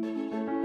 Música